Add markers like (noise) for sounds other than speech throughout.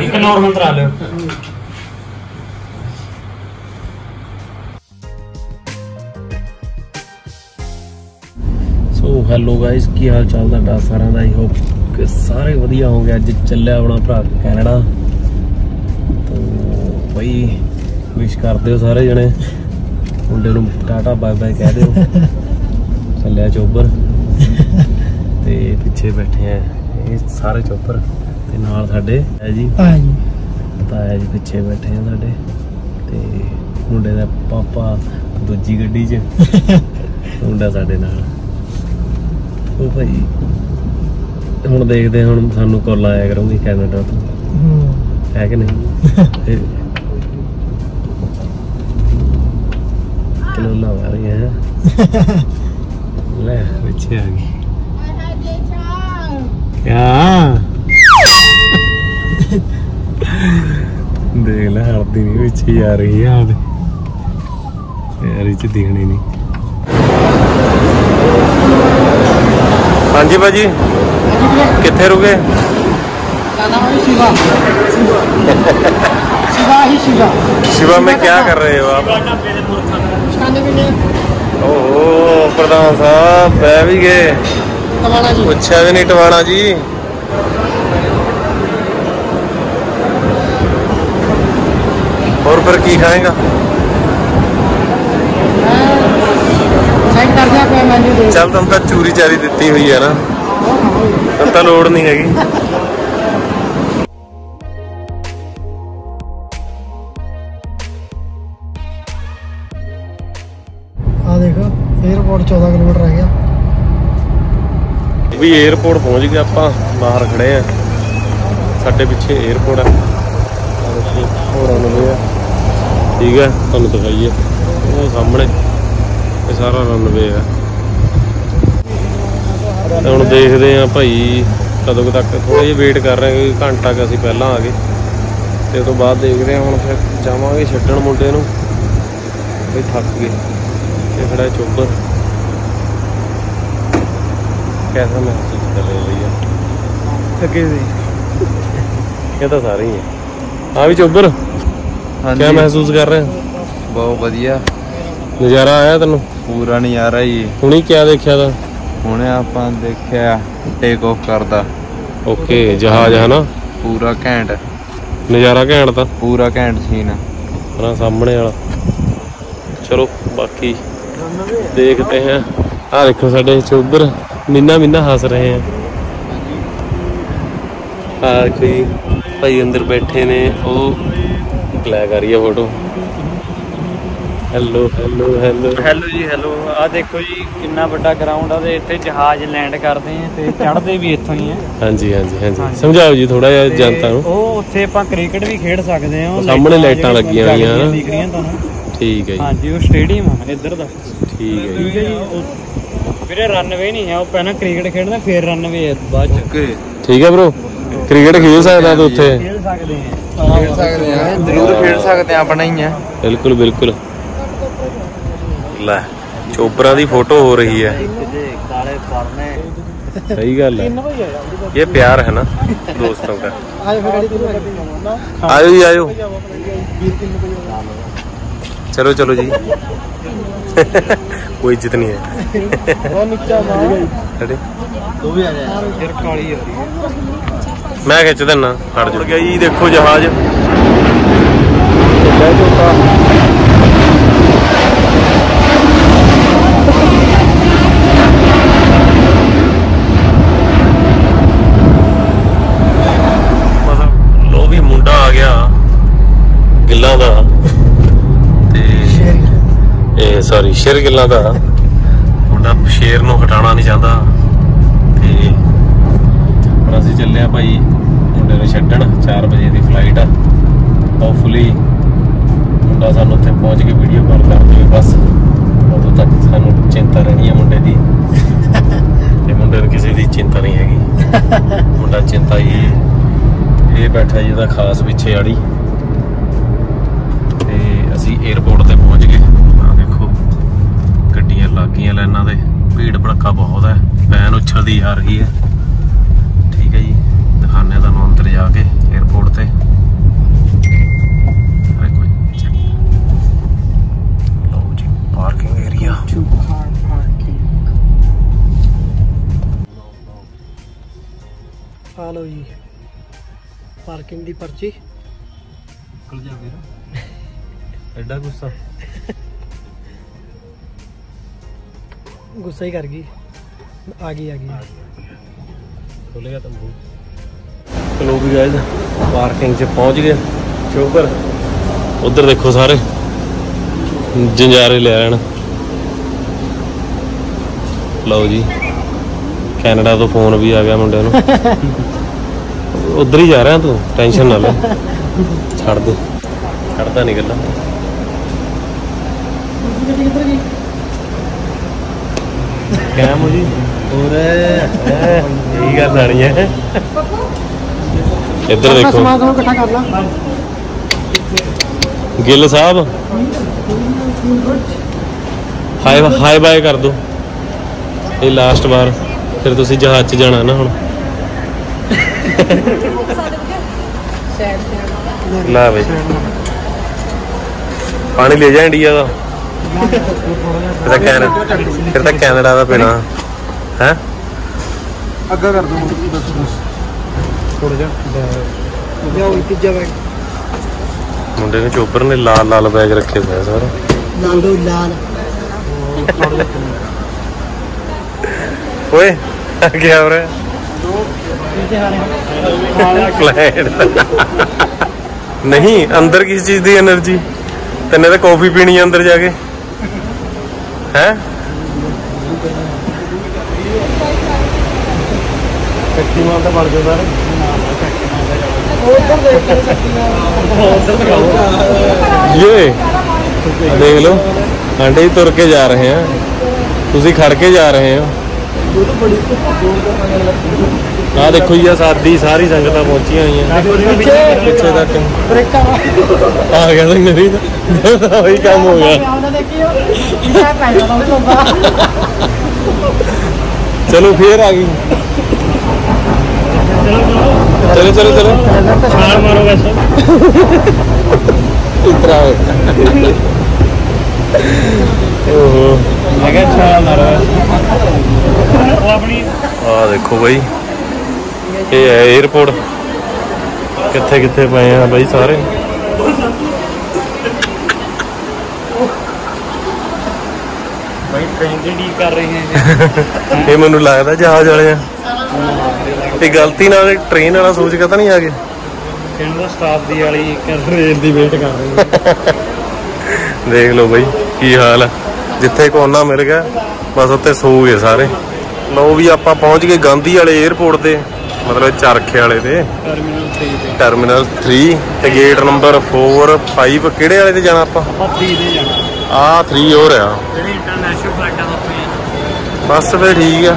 ਇੱਕ ਨਾਰਮਲ ਕਰਾ ਲਿਓ ਸੋ ਹੈਲੋ ਗਾਇਸ ਕੀ ਹਾਲ ਚਾਲ ਤੁਹਾਡਾ ਸਾਰਿਆਂ ਦਾ? ਆਈ ਹੋਪ ਕਿ ਸਾਰੇ ਵਧੀਆ ਹੋਵੋਗੇ। ਅੱਜ ਚੱਲਿਆ ਆਪਣਾ ਭਰਾ ਕੈਨੇਡਾ। ਬਈ ਵਿਸ਼ ਕਰ ਦਿਓ ਸਾਰੇ ਜਣੇ। ਮੁੰਡੇ ਨੂੰ ਟਾਟਾ ਬਾਏ ਬਾਏ ਕਹਿ ਦਿਓ। ਚੱਲਿਆ ਚੋਬਰ। ਤੇ ਪਿੱਛੇ ਬੈਠੇ ਆ ਇਹ ਸਾਰੇ ਚੋਬਰ ਤੇ ਨਾਲ ਸਾਡੇ ਹੈ ਜੀ। ਹਾਂਜੀ। ਤਾਇਆ ਜੀ ਪਿੱਛੇ ਬੈਠੇ ਆ ਸਾਡੇ। ਤੇ ਮੁੰਡੇ ਦਾ ਪਾਪਾ ਦੂਜੀ ਗੱਡੀ 'ਚ। ਮੁੰਡਾ ਸਾਡੇ ਨਾਲ। ਉਹ ਭਾਈ ਹੁਣ ਦੇਖਦੇ ਹੁਣ ਸਾਨੂੰ ਕਾਲ ਆਇਆ ਕਰੂੰਗੀ ਕੈਨੇਡਾ ਤੋਂ। ਹੈ ਕਿ ਨਹੀਂ? (laughs) ਤੇ ਕਲੋਲਾ ਆ ਰਹੀ ਲੈ ਪਿੱਛੇ ਆ ਗਈ। ਕਿਆ? ਦੇਖ ਲੈ ਹਰਦੀ ਨਹੀਂ ਵਿੱਚ ਹੀ ਆ ਰਹੀ ਹੈ ਆਪਦੇ ਯਾਰ, ਇਹ ਚ ਦੇਖਣੀ ਨਹੀਂ। ਹਾਂਜੀ ਭਾਜੀ। ਕਿੱਥੇ ਰੁਕੇ? शिवा शिवा ही शिवा शिवा में क्या कर रहे हो आप खाने पीने ਓਹੋ ਪ੍ਰਧਾਨ ਸਾਹਿਬ ਬੈ ਵੀ ਗਏ कमाना जी ਪੁੱਛਿਆ ਵੀ ਨਹੀਂ ਟਵਾਣਾ ਜੀ ਹੋਰ ਫਿਰ ਕੀ ਖਾਏਗਾ साइड कर दिया कोई मेन्यू दे ਚੱਲ ਤੁਹਾਨੂੰ ਤਾਂ ਚੂਰੀ ਚਾਰੀ ਦਿੱਤੀ ਹੋਈ ਹੈ ਨਾ ਤੁਹਾਨੂੰ ਤਾਂ ਲੋੜ ਨਹੀਂ ਹੈਗੀ ਵੀ 에어ਪੋਰਟ ਪਹੁੰਚ ਗਏ ਆਪਾਂ, ਬਾਹਰ ਖੜੇ ਆ। ਸਾਡੇ ਪਿੱਛੇ 에어ਪੋਰਟ ਆ ਹੋਰਾਂ ਨੂੰ ਆ। ਠੀਕ ਹੈ ਤੁਹਾਨੂੰ ਦਿਖਾਈਏ। ਉਹ ਸਾਹਮਣੇ, ਇਹ ਸਾਰਾ ਰਨਵੇ ਆ। ਹੁਣ ਦੇਖਦੇ ਆ ਭਾਈ, ਕਦੋਂ ਤੱਕ ਥੋੜਾ ਜਿਹਾ ਵੇਟ ਕਰ ਰਹੇ ਕਿ ਘੰਟਾ ਕਿ ਅਸੀਂ ਪਹਿਲਾਂ ਆ ਗਏ। ਤੇ ਉਸ ਤੋਂ ਬਾਅਦ ਦੇਖਦੇ ਹਾਂ ਹੁਣ ਫਿਰ ਜਾਵਾਂਗੇ ਛੱਡਣ ਮੁੰਡੇ ਨੂੰ। ਵੀ ਥੱਕ ਗਏ। ਤੇ ਖੜਾ ਚੋਬਰ। कैसा महसूस कर रहे हो भैया ਥੱਕੇ ਸੀ ये तो सारे ही हैं हाँ भी चोबर क्या महसूस कर रहे हैं ਬਹੁਤ ਵਧੀਆ नज़ारा आया तेन ਪੂਰਾ ਨਜ਼ਾਰਾ ਹੀ हुनी क्या देखा था ਹੁਣੇ ਆਪਾਂ ਦੇਖਿਆ ਟੇਕ ਆਫ ਕਰਦਾ ओके जहाज है ना ਪੂਰਾ ਘੈਂਟ नज़ारा घैंट था ਪੂਰਾ ਘੈਂਟ ਸੀਨ अपना सामने वाला चलो बाकी देखते हैं आ देखो साडे चोबर मिन्ना ਮਿੰਨਾ ਮਿੰਨਾ ਹੱਸ ਰਹੇ ਆ। ਆ ਕੋਈ ਭਾਈ ਅੰਦਰ ਬੈਠੇ ਨੇ ਉਹ ਬਲੈਕ ਆ ਰਹੀ ਹੈ photo hello hello hello hello ਜੀ ਹੈਲੋ ਆ ਦੇਖੋ ਜੀ ਕਿੰਨਾ ਵੱਡਾ ਗਰਾਊਂਡ ਆ ਤੇ ਇੱਥੇ ਜਹਾਜ਼ ਲੈਂਡ ਕਰਦੇ ਆ ਤੇ ਚੜ੍ਹਦੇ ਵੀ ਇੱਥੋਂ ਹੀ ਆ। ਹਾਂਜੀ ਹਾਂਜੀ ਹਾਂਜੀ। ਸਮਝਾਓ ਜੀ ਥੋੜਾ ਜਿਹਾ ਜਨਤਾ ਨੂੰ। ਉਹ ਉੱਥੇ ਆਪਾਂ ਕ੍ਰਿਕਟ ਵੀ ਖੇਡ ਸਕਦੇ ਆ ਸਾਹਮਣੇ ਲਾਈਟਾਂ ਲੱਗੀਆਂ ਹੋਈਆਂ ਠੀਕ ਹੈ ਜੀ। ਹਾਂਜੀ ਉਹ ਸਟੇਡੀਅਮ ਆ ਇੱਧਰ ਦਾ। ਠੀਕ ਹੈ ਜੀ। ਵੀਰੇ ਰਨਵੇ ਨਹੀਂ ਹੈ ਉਹ ਪਹਿਲਾਂ ਕ੍ਰਿਕਟ ਖੇਡਦਾ ਫਿਰ ਰਨਵੇ ਹੈ ਬਾਅਦ ਚ। ਓਕੇ ਠੀਕ ਹੈ bro ਕ੍ਰਿਕਟ ਖੇਡ ਸਕਦਾ ਤੂੰ ਉੱਥੇ। ਖੇਡ ਸਕਦੇ ਹਾਂ। ਖੇਡ ਸਕਦੇ ਆ ਬਿਲਕੁਲ ਬਿਲਕੁਲ। ਲੈ ਚੋਪਰਾ ਦੀ ਫੋਟੋ ਹੋ ਰਹੀ ਹੈ। ਕਾਲੇ ਪਰਨੇ सही गल है ये प्यार है ना दोस्तों का आयो जी आयो चलो ਕੋਈ ਇੱਜ਼ਤ ਨਹੀਂ ਹੈ। ਉਹ ਨੀਚਾ ਸਾਡੇ? ਦੋ ਵੀ ਆ ਜਾ ਫਿਰ ਕਾਲੀ ਹੁੰਦੀ ਮੈਂ ਖਿੱਚ ਦਿੰਨਾ ਹਟ ਜਾ ਗਿਆ ਜੀ ਦੇਖੋ ਜਹਾਜ਼। ਇਹ ਸ਼ੇਰ ਗਿੱਲਾਂ ਦਾ। ਮੁੰਡਾ ਸ਼ੇਰ ਨੂੰ ਹਟਾਉਣਾ ਨਹੀਂ ਚਾਹੁੰਦਾ। ਤੇ ਹੁਣ ਅਸੀਂ ਚੱਲੇ ਆ ਭਾਈ ਮੁੰਡੇ ਨੂੰ ਛੱਡਣ। 4 ਵਜੇ ਦੀ ਫਲਾਈਟ ਆ। ਹੋਪਫੁਲੀ ਮੁੰਡਾ ਸਾਨੂੰ ਉੱਥੇ ਪਹੁੰਚ ਕੇ ਵੀਡੀਓ ਕਾਲ ਕਰ ਦੇਵੇ ਬਸ ਉਦੋਂ ਤੱਕ ਸਾਨੂੰ ਚਿੰਤਾ ਰਹਿਣੀ ਹੈ ਮੁੰਡੇ ਦੀ। ਤੇ ਮੁੰਡੇ ਨੂੰ ਕਿਸੇ ਦੀ ਚਿੰਤਾ ਨਹੀਂ ਹੈਗੀ। ਮੁੰਡਾ ਚਿੰਤਾ ਹੀ ਇਹ ਬੈਠਾ ਜੀ ਇਹਦਾ ਖਾਸ ਪਿੱਛੇ ਆੜੀ ਅਸੀਂ 에어ਪੋਰਟ ਤੇ ਪਹੁੰਚ ਗਏ ਆ ਦੇਖੋ ਗੱਡੀਆਂ ਲੱਗੀਆਂ ਲਾਈਨਾਂ ਤੇ ਭੀੜ ਭੜੱਕਾ ਬਹੁਤ ਹੈ। ਵੈਨ ਉਛਲਦੀ ਆ ਰਹੀ ਹੈ। ਠੀਕ ਹੈ ਜੀ। ਦਿਖਾਣੇ ਤੁਹਾਨੂੰ ਅੰਦਰ ਜਾ ਕੇ 에어ਪੋਰਟ ਤੇ ਜੀ parking area to car parking ਆ ਲਓ ਜੀ। ਪਾਰਕਿੰਗ ਦੀ ਪਰਚੀ। ਨਿਕਲ ਜਾ ਵੀਰ। ਐਡਾ ਗੁੱਸਾ। ਗੁੱਸਾ ਹੀ ਕਰ ਗਈ। ਆ ਗਈ ਆ ਗਈ। ਖੋਲੇਗਾ ਤਾਂ ਮੂੰਹ। ਚਲੋ ਵੀ ਗਾਇਜ਼ ਪਾਰਕਿੰਗ 'ਚ ਪਹੁੰਚ ਗਏ। ਚੋਪਰ ਉਧਰ ਦੇਖੋ ਸਾਰੇ। ਜੰਜਾਰੇ ਲੈ ਆਣ ਲਓ ਜੀ। ਕੈਨੇਡਾ ਤੋਂ ਫੋਨ ਵੀ ਆ ਗਿਆ ਮੁੰਡੇ ਨੂੰ। (laughs) ਉਧਰ ਹੀ ਜਾ ਰਿਹਾ ਤੂੰ ਟੈਨਸ਼ਨ ਨਾ ਲੈ। ਛੱਡ ਦੇ। ਛੱਡਦਾ ਨਹੀਂ ਗੱਲਾਂ। ਕਿੱਧਰ ਗਈ? ਇਹ ਗੱਲ ਆਣੀ ਹੈ? ਇੱਧਰ ਦੇਖੋ। ਸਮਾਨ ਤੁਹਾਨੂੰ ਇਕੱਠਾ ਕਰ ਲਾ। ਗਿੱਲ ਸਾਹਿਬ? ਹਾਈ ਹਾਈ ਬਾਏ ਕਰ ਦੋ। ਇਹ ਲਾਸਟ ਵਾਰ ਫਿਰ ਤੁਸੀਂ ਜਹਾਜ਼ 'ਚ ਜਾਣਾ ਨਾ ਹੁਣ। ਲੈ ਬਈ। ਪਾਣੀ ਲੈ ਜਾ ਇੰਡੀਆ ਦਾ। ਫਿਰ ਕੈਨੇਡਾ ਫਿਰ ਤਾਂ ਕੈਨੇਡਾ ਦਾ ਪੀਣਾ। ਹੈ? ਅੱਗਾ ਕਰ ਦੋ ਦੱਸ ਦੱਸ। ਥੋੜਾ ਜਿਹਾ। ਮੁੰਡੇ ਨੇ ਚੋਪਰ ਨੇ ਲਾਲ ਲਾਲ ਬੈਗ ਰੱਖੇ ਹੋਏ ਸਰ। ਲਾਲੋ ਲਾਲ। ਓਏ ਆ ਗਿਆ ਉਰੇ। ਨਹੀਂ ਅੰਦਰ ਕਿਸ ਚੀਜ਼ ਦੀ એનર્ਜੀ ਤੈਨੇ ਤਾਂ ਕਾਫੀ ਪੀਣੀ ਅੰਦਰ ਜਾ ਕੇ। ਹੈ ਕੱਚੀ ਮਾਲ ਤਾਂ ਬਣ ਜਾਂਦਾ ਨਾ ਉਧਰ ਦੇਖ ਕੇ ਕੱਟੀਆਂ ये आ देख लो आंटी तुर के जा रहे हैं ਤੁਸੀਂ ਖੜ ਕੇ ਜਾ ਰਹੇ ਹੋ ਆ ਦੇਖੋ ਜੀ ਆ ਸਾਡੀ ਸਾਰੀ ਸੰਗਤਾਂ ਪਹੁੰਚੀਆਂ ਹੋਈਆਂ। ਪਿੱਛੇ ਤੱਕ। ਬ੍ਰੇਕਾਂ ਆ ਗਿਆ ਸੰਗਰੀ ਦਾ ਉਹੀ ਕੰਮ ਹੋ ਗਿਆ। ਚਲੋ ਫੇਰ ਆ ਗਈ। ਚਲੋ ਚਲੋ ਚਲੋ। ਛਾਲ ਮਾਰੋ ਵੈਸੇ। ਇਤਰਾ ਓਹੋ। ਮੈਂ ਕਿਹਾ ਛਾਲ ਮਾਰੋ ਉਹ ਆਪਣੀ ਆ ਦੇਖੋ ਬਾਈ। ਇਹ ਹੈ 에어ਪੋਰਟ ਕਿੱਥੇ ਕਿੱਥੇ ਪਏ ਆ ਬਾਈ ਸਾਰੇ? ਬਾਈ ਟ੍ਰੇਨ ਦੀ ਕਰ ਰਹੇ ਨੇ (laughs) ਇਹ ਮੈਨੂੰ ਲੱਗਦਾ ਜਹਾਜ਼ ਵਾਲੇ ਆ। ਇਹ ਗਲਤੀ ਨਾਲ ਟ੍ਰੇਨ ਵਾਲਾ ਸੋਚ ਕੇ ਤਾਂ ਨਹੀਂ ਆ ਗਏ। ਕਹਿੰਦਾ ਸਟਾਫ ਦੀ ਵਾਲੀ ਟ੍ਰੇਨ ਦੀ ਵੇਟ ਕਰ ਰਹੇ (laughs) ਦੇਖ ਲਓ ਬਾਈ ਕੀ ਹਾਲ ਆ। ਜਿੱਥੇ ਕੋਨਾ ਮਿਲ ਗਿਆ ਬਸ ਉੱਤੇ ਸੋ ਗਏ ਸਾਰੇ। ਲਓ ਵੀ ਆਪਾਂ ਪਹੁੰਚ ਗਏ ਗਾਂਧੀ ਵਾਲੇ 에어ਪੋਰਟ ਤੇ। ਮਤਲਬ ਚਰਖੇ ਵਾਲੇ ਤੇ ਟਰਮੀਨਲ 3 ਤੇ। ਟਰਮੀਨਲ 3 ਤੇ ਗੇਟ ਨੰਬਰ 4 5 ਕਿਹੜੇ ਵਾਲੇ ਤੇ ਜਾਣਾ ਆਪਾਂ? ਆਪਾਂ 3 ਤੇ ਜਾਣਾ। ਆ 3 ਹੋ ਰਿਹਾ ਜਿਹੜੀ ਇੰਟਰਨੈਸ਼ਨਲ ਫਲਾਈਟਾਂ ਦਾ ਉੱਥੇ ਆ। ਬਸ ਫਿਰ ਠੀਕ ਆ।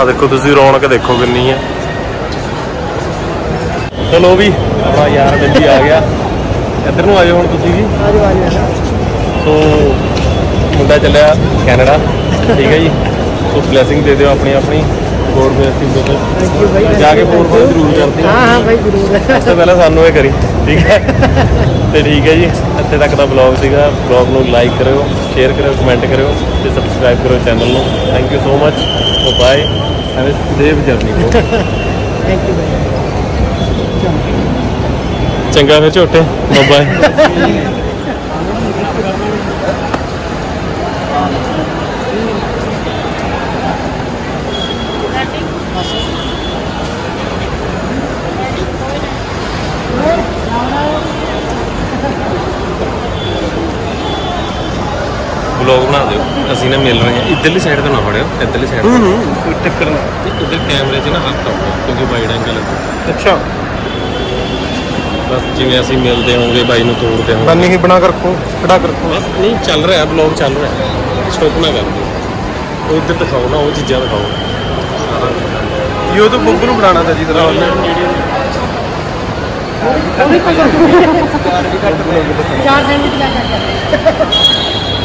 ਆ ਦੇਖੋ ਤੁਸੀਂ ਰੌਣਕ ਦੇਖੋ ਕਿੰਨੀ ਆ। ਚਲੋ ਵੀ ਆਪਣਾ ਯਾਰ ਬੱਜੀ ਆ ਗਿਆ। ਇੱਧਰ ਨੂੰ ਆ ਜਾਓ ਹੁਣ ਤੁਸੀਂ ਵੀ। ਆਜੋ ਆਜੋ ਸੋ ਮੁੰਡਾ ਚੱਲਿਆ ਕੈਨੇਡਾ। ਠੀਕ ਹੈ ਜੀ। ਸੋ ਬਲੇਸਿੰਗ ਦੇ ਦਿਓ ਆਪਣੀ ਆਪਣੀ। ਹੋਰ ਬੇਨਤੀ ਦੇ ਥੈਂਕ ਯੂ ਭਾਈ ਜਾ ਕੇ ਫੋਨ ਫੋਨ ਜ਼ਰੂਰ ਕਰਦੇ ਹਾਂ ਹਾਂ ਭਾਈ ਜ਼ਰੂਰ। ਸਭ ਤੋਂ ਪਹਿਲਾਂ ਸਾਨੂੰ ਇਹ ਕਰੀ ਠੀਕ ਹੈ? (laughs) ਤੇ ਠੀਕ ਹੈ ਜੀ ਇੱਥੇ ਤੱਕ ਦਾ ਵਲੌਗ ਸੀਗਾ। ਵਲੌਗ ਨੂੰ ਲਾਈਕ ਕਰਿਓ ਸ਼ੇਅਰ ਕਰਿਓ ਕਮੈਂਟ ਕਰਿਓ ਤੇ ਸਬਸਕ੍ਰਾਈਬ ਕਰੋ ਚੈਨਲ ਨੂੰ। Thank you so much so bye have a safe journey thank you ਭਾਈ ਚੰਗਾ ਫਿਰ ਝੋਟੇ। ਬਾਏ (laughs) ਵਲੌਗ ਬਣਾ ਦਿਓ। ਅਸੀਂ ਨਾ ਮਿਲ ਰਹੇ ਹਾਂ ਇੱਧਰਲੀ ਸਾਈਡ ਤੇ ਨਾ ਫੜਿਓ। ਇੱਧਰਲੀ ਸਾਈਡ ਤੇ। ਕੋਈ ਚੱਕਰ ਨਹੀਂ। ਇੱਧਰ ਕੈਮਰੇ 'ਚ ਨਾ ਹੱਥ ਆਉਂਦਾ ਕਿਉਂਕਿ ਵਾਈਡ ਐਂਗਲ ਹੈ। ਅੱਛਾ। ਬਸ ਜਿਵੇਂ ਅਸੀਂ ਮਿਲਦੇ ਹੋਵਾਂਗੇ ਬਾਈ ਨੂੰ ਤੋੜਦੇ ਹੋਵਾਂਗੇ। ਬੰਨੀ ਹੀ ਬਣਾ ਕੇ ਰੱਖੋ ਖੜਾ ਕੇ ਰੱਖੋ। ਬਸ ਨਹੀਂ ਚੱਲ ਰਿਹਾ ਬਲੌਗ ਚੱਲ ਰਿਹਾ। ਸਟਾਪ ਨਾ ਕਰ ਦਿਓ। ਉਹ ਇੱਧਰ ਦਿਖਾਓ ਨਾ ਉਹ ਚੀਜ਼ਾਂ ਦਿਖਾਓ। ਇਹ ਤਾਂ ਬੁੱਕ ਨੂੰ ਬਣਾਉਣਾ ਤਾਂ ਜੀ ਤਰ੍ਹਾਂ ਚਾਰ ਸੈਂਡਵਿਚ ਲੈ ਕੇ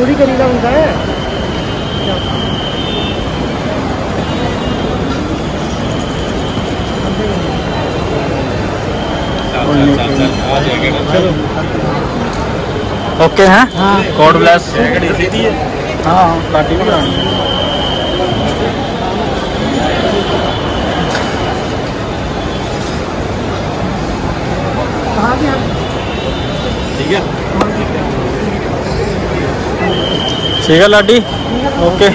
ਜਾਂ ਫਿਰ ਮੈਂ ਬਣਾਉਂ ਹਾਂ ਸ਼ੁਰੂ ਇਹ ਥੋੜੀ ਕਰੀਦਾ ਹੁੰਦਾ ਹੈ ਓਕੇ ਹੈ ਹਾਂ ਗੋਡ ਬlesਸ ਹਾਂ ਪਾਰਟੀ ਵੀ ਕਰਾਉਣੀ ਕਹਾਂ ਗਿਆ ਠੀਕ ਹੈ ਲਾਡੀ? ਓਕੇ।